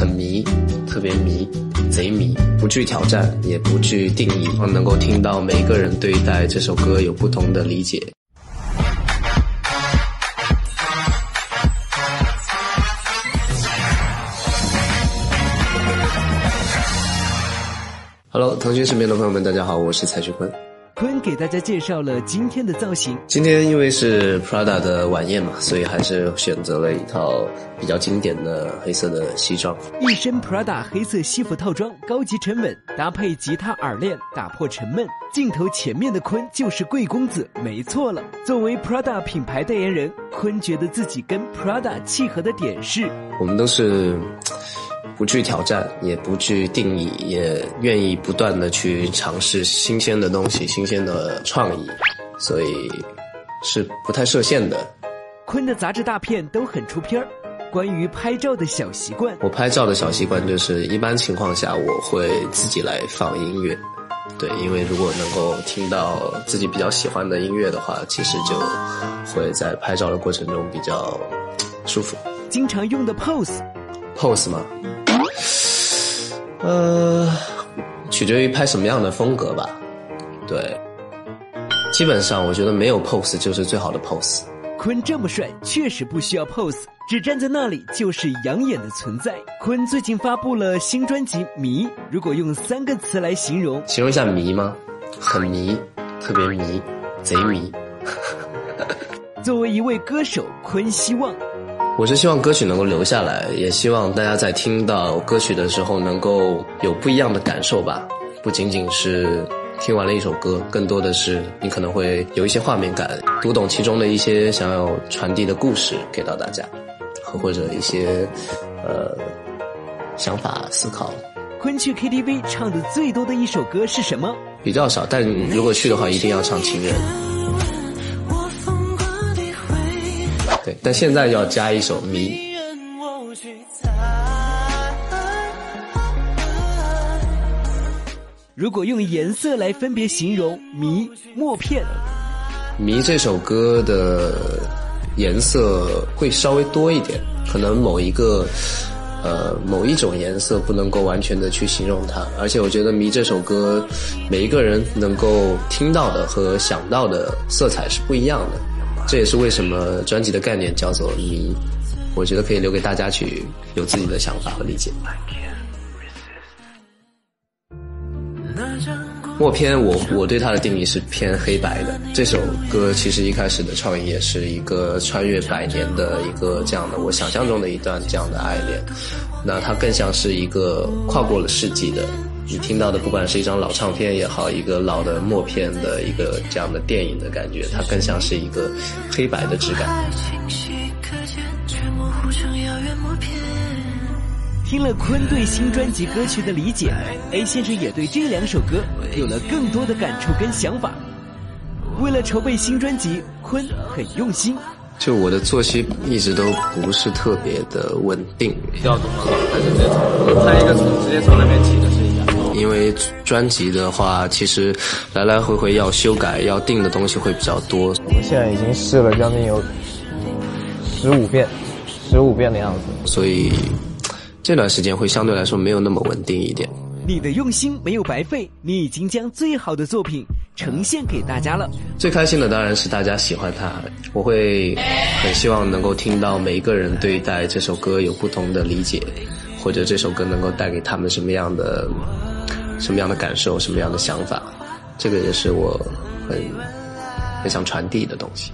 很迷，特别迷，贼迷，不惧挑战，也不惧定义，能够听到每个人对待这首歌有不同的理解。Hello，腾讯视频的朋友们，大家好，我是蔡徐坤。坤给大家介绍了今天的造型。今天因为是 Prada 的晚宴嘛，所以还是选择了一套比较经典的黑色的西装。一身 Prada 黑色西服套装，高级沉稳，搭配吉他耳链，打破沉闷。镜头前面的坤就是贵公子，没错了。作为 Prada 品牌代言人，坤觉得自己跟 Prada 契合的点是，我们都是。不惧挑战，也不惧定义，也愿意不断的去尝试新鲜的东西、新鲜的创意，所以是不太设限的。坤的杂志大片都很出片儿。关于拍照的小习惯，我拍照的小习惯就是一般情况下我会自己来放音乐，对，因为如果能够听到自己比较喜欢的音乐的话，其实就会在拍照的过程中比较舒服。经常用的 pose，pose 吗？呃，取决于拍什么样的风格吧。对，基本上我觉得没有 pose 就是最好的 pose。坤这么帅，确实不需要 pose，只站在那里就是养眼的存在。坤最近发布了新专辑《迷》，如果用三个词来形容，形容一下迷吗？很迷，特别迷，贼迷。作为一位歌手，坤希望。我是希望歌曲能够留下来，也希望大家在听到歌曲的时候能够有不一样的感受吧。不仅仅是听完了一首歌，更多的是你可能会有一些画面感，读懂其中的一些想要传递的故事给到大家，和或者一些呃想法思考。昆曲 KTV 唱的最多的一首歌是什么？比较少，但如果去的话，一定要唱《情人》。但现在要加一首迷。如果用颜色来分别形容迷默片，迷这首歌的颜色会稍微多一点，可能某一个呃某一种颜色不能够完全的去形容它，而且我觉得迷这首歌每一个人能够听到的和想到的色彩是不一样的。这也是为什么专辑的概念叫做“迷”，我觉得可以留给大家去有自己的想法和理解。默片，我我对它的定义是偏黑白的。这首歌其实一开始的创意也是一个穿越百年的一个这样的我想象中的一段这样的爱恋，那它更像是一个跨过了世纪的。你听到的，不管是一张老唱片也好，一个老的默片的一个这样的电影的感觉，它更像是一个黑白的质感。听了坤对新专辑歌曲的理解，A 先生也对这两首歌有了更多的感触跟想法。为了筹备新专辑，坤很用心。就我的作息一直都不是特别的稳定。调动的话，还是直接从拍一个从直接从那边起的。因为专辑的话，其实来来回回要修改、要定的东西会比较多。我们现在已经试了将近有十五遍，十五遍的样子。所以这段时间会相对来说没有那么稳定一点。你的用心没有白费，你已经将最好的作品呈现给大家了。最开心的当然是大家喜欢它，我会很希望能够听到每一个人对待这首歌有不同的理解，或者这首歌能够带给他们什么样的。什么样的感受，什么样的想法，这个也是我很很想传递的东西。